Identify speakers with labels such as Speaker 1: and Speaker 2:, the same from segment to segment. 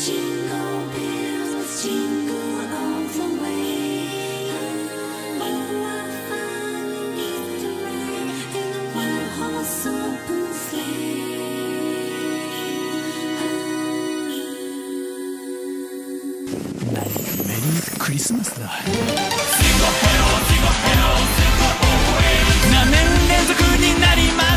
Speaker 1: クリスマスだ。何年連続になります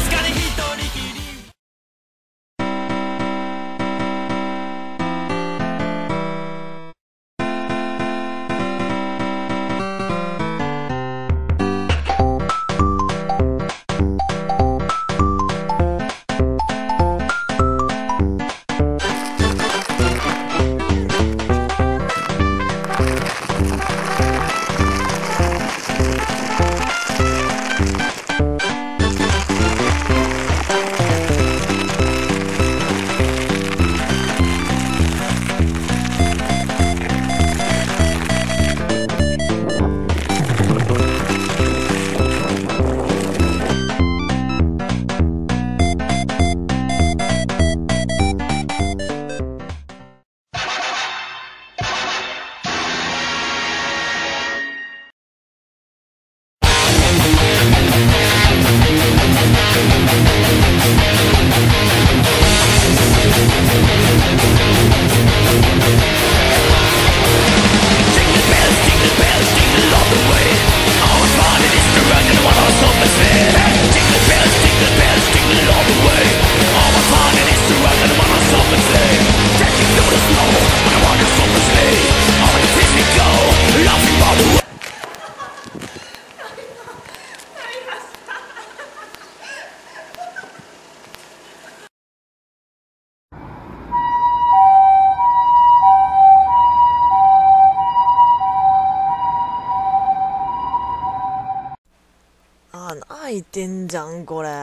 Speaker 2: あ、泣いてんじゃん、これ。
Speaker 1: 何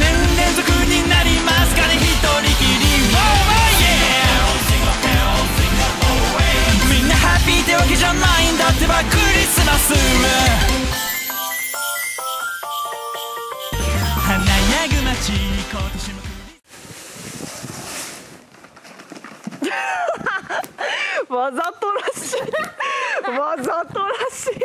Speaker 1: 年連続になりますかね？一人きり Oh, yeah みんなハッピーってわけじゃないんだってばクリスマス華やぐ街今年もクリ
Speaker 2: わざとらしい。わざとらしい。